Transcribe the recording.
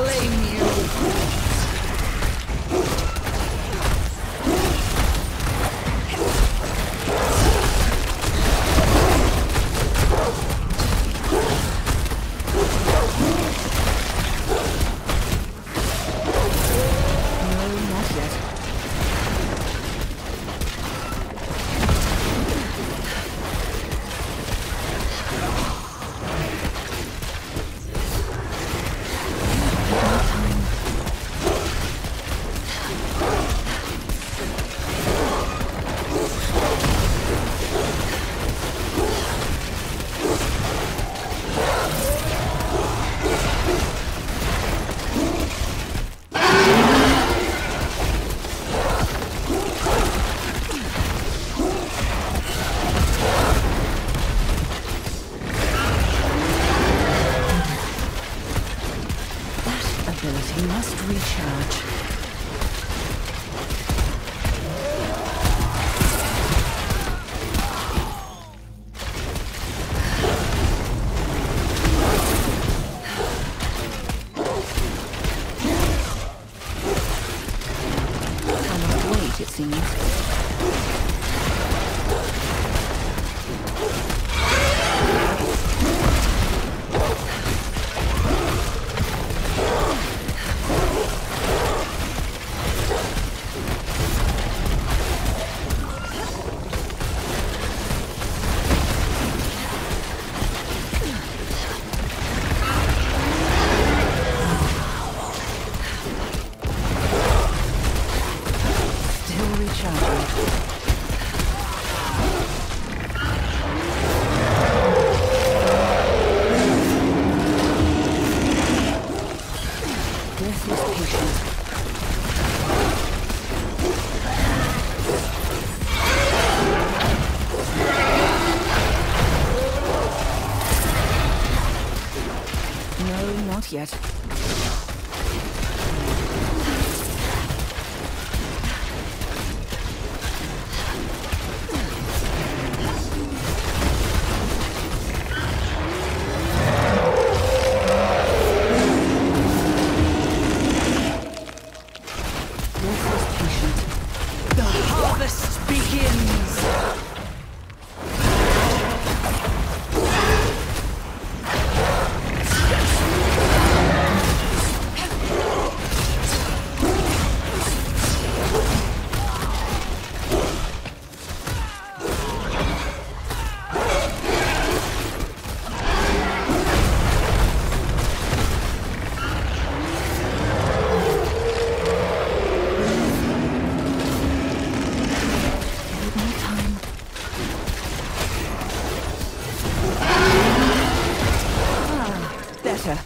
claim you. agility must recharge. How much weight it seems. No, not yet. Ah,